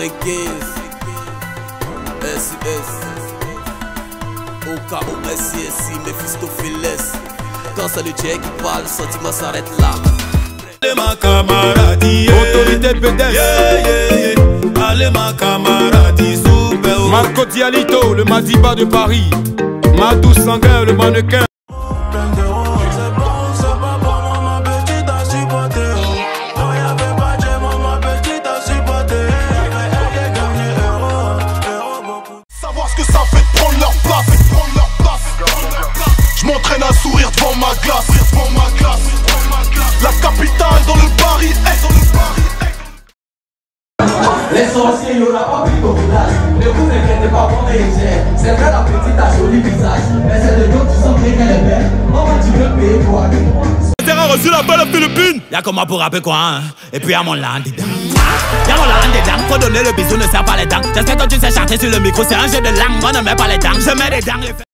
SIS OKOSISI Mephistopheles Quand c'est le Dieu qui parle, le sentiment s'arrête là. Allez ma camarade, Autorité pédestre. Yeah, yeah, yeah. Allez ma camarade, super. Marco Dialito, le Madiba de Paris. Madou Sanguin, le mannequin Savoir ce que ça fait de prendre leur place, prendre leur place. Je m'entraîne à sourire devant ma glace, devant ma glace. La capitale dans le Paris, est dans le Paris. Les sorciers, il n'y aura pas pris au village. Ne vous inquiétez pas pour mes C'est vrai, la petite a joli visage. Mais c'est de l'autre qui sont bien qu'elle est belle. Maman, tu veux payer pour avec moi. Terrain reçu la balle aux Philippines Y'a comment pour rapper quoi hein Et puis y'a mon land dedans Y'a mon land dedans Faut donner le bisou ne serre pas les dents. J'espère que tu sais chanter sur le micro C'est un jeu de langue Moi ne mets pas les dents. Je mets les dents